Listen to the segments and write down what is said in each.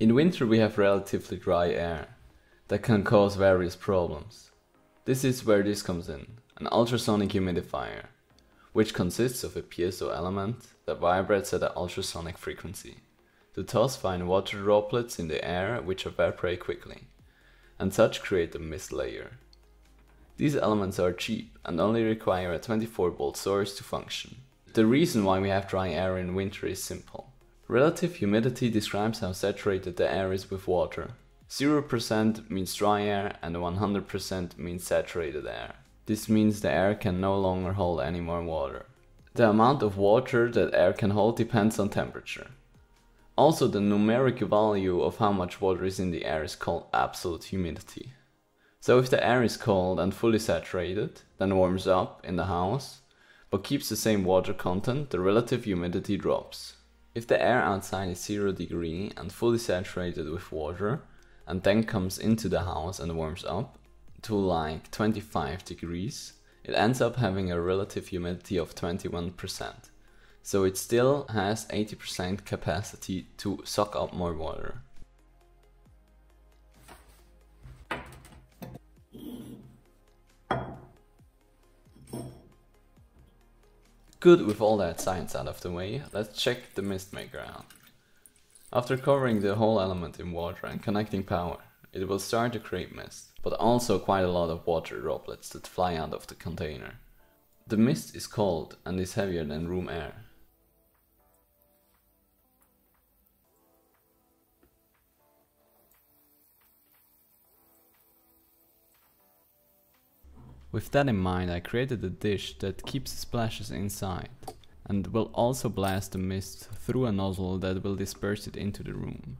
In winter we have relatively dry air that can cause various problems. This is where this comes in, an ultrasonic humidifier, which consists of a piezo element that vibrates at an ultrasonic frequency, to thus find water droplets in the air which evaporate quickly, and such create a mist layer. These elements are cheap and only require a 24 volt source to function. The reason why we have dry air in winter is simple. Relative humidity describes how saturated the air is with water. 0% means dry air and 100% means saturated air. This means the air can no longer hold any more water. The amount of water that air can hold depends on temperature. Also, the numeric value of how much water is in the air is called absolute humidity. So if the air is cold and fully saturated, then warms up in the house, but keeps the same water content, the relative humidity drops. If the air outside is 0 degree and fully saturated with water, and then comes into the house and warms up to like 25 degrees, it ends up having a relative humidity of 21%. So it still has 80% capacity to suck up more water. Good with all that science out of the way, let's check the mist maker out. After covering the whole element in water and connecting power, it will start to create mist, but also quite a lot of water droplets that fly out of the container. The mist is cold and is heavier than room air. With that in mind, I created a dish that keeps splashes inside and will also blast the mist through a nozzle that will disperse it into the room.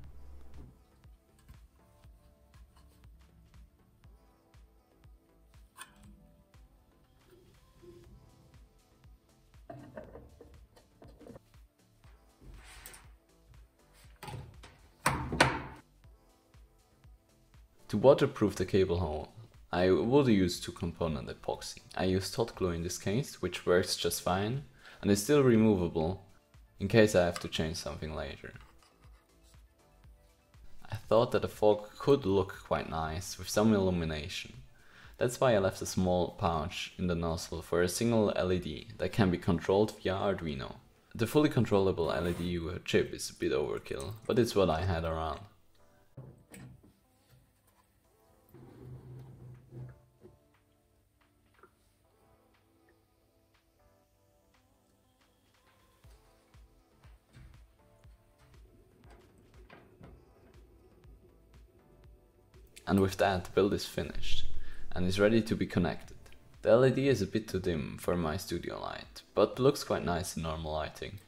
To waterproof the cable hole, I would use two component epoxy. I use hot glue in this case, which works just fine and is still removable in case I have to change something later. I thought that the fog could look quite nice with some illumination. That's why I left a small pouch in the nozzle for a single LED that can be controlled via Arduino. The fully controllable LED chip is a bit overkill, but it's what I had around. And with that the build is finished and is ready to be connected. The LED is a bit too dim for my studio light, but looks quite nice in normal lighting.